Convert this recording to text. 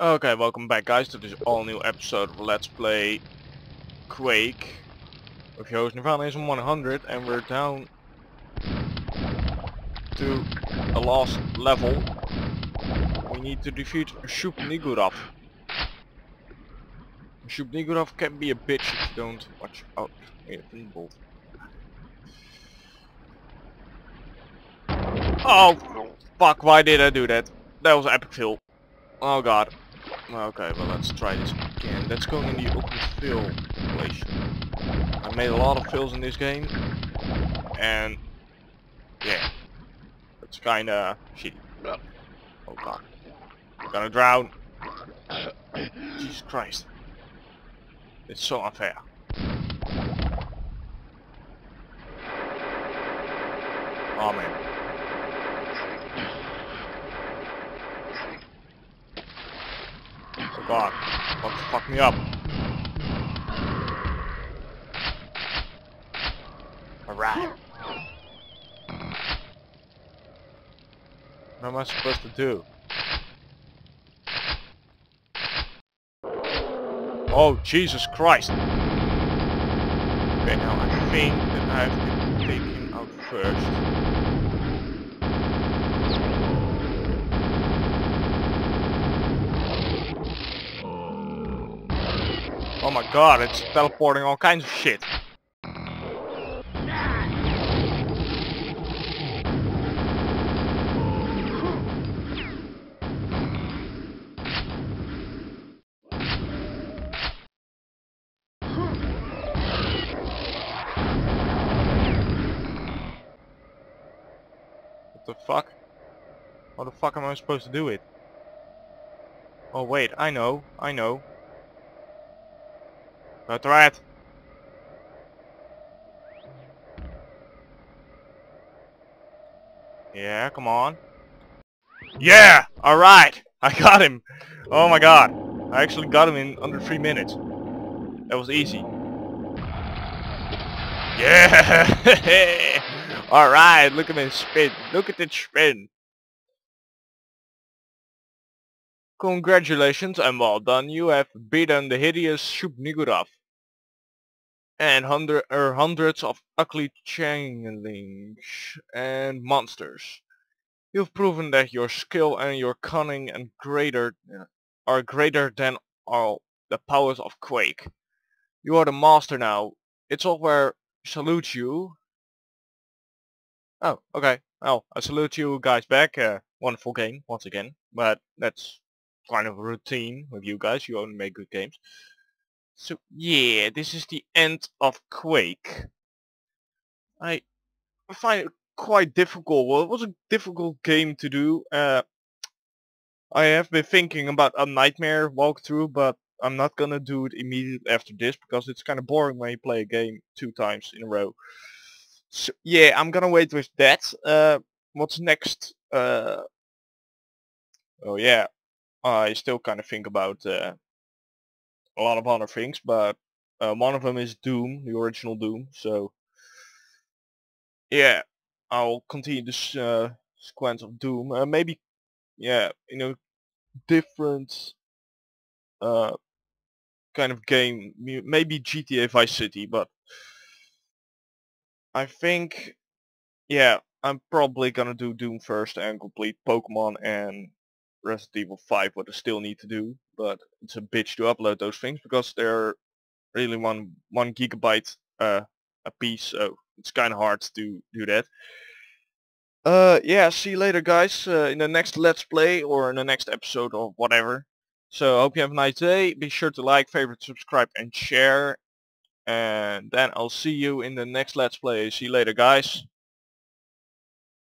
Okay, welcome back guys to this all new episode of Let's Play Quake with your host Nirvanaism 100 and we're down to a last level. We need to defeat Shub Niggurath. Shub Niggurath can be a bitch if you don't watch out. Oh fuck, why did I do that? That was epic fail. Oh god. Okay, well let's try this again. Let's go in the open fill place. I made a lot of fills in this game. And yeah. It's kinda shitty. Oh god. I'm gonna drown. Jesus Christ. It's so unfair. Oh man. Oh to fuck me up? Alright. What am I supposed to do? Oh, Jesus Christ! Okay, now I think that I have to take him out first. Oh my god, it's teleporting all kinds of shit. What the fuck? How the fuck am I supposed to do it? Oh wait, I know, I know. That's right. Yeah, come on. Yeah! Alright! I got him! Oh my god. I actually got him in under 3 minutes. That was easy. Yeah! Alright, look at him spin. Look at it spin. Congratulations and well done, you have beaten the hideous Shub and hundred er, hundreds of ugly changelings and monsters. You've proven that your skill and your cunning and greater are greater than all the powers of Quake. You are the master now. Id Software salute you. Oh, okay. Well, I salute you guys back. Uh, wonderful game once again, but that's kind of a routine with you guys. You only make good games. So yeah, this is the end of Quake. I find it quite difficult. Well, it was a difficult game to do. Uh, I have been thinking about a nightmare walkthrough, but I'm not gonna do it immediately after this because it's kind of boring when you play a game two times in a row. So yeah, I'm gonna wait with that. Uh, what's next? Uh, oh yeah, I still kind of think about uh, a lot of other things, but uh, one of them is Doom, the original Doom. So yeah, I'll continue this uh, sequence of Doom. Uh, maybe, yeah, you know, different uh, kind of game. Maybe GTA Vice City, but I think, yeah, I'm probably gonna do Doom first and complete Pokemon and Resident Evil 5 what I still need to do, but it's a bitch to upload those things because they're really one one gigabyte uh, a piece, so it's kind of hard to do that. Uh, yeah, see you later guys uh, in the next Let's Play or in the next episode or whatever. So hope you have a nice day. Be sure to like, favorite, subscribe and share. And then I'll see you in the next Let's Play. See you later guys.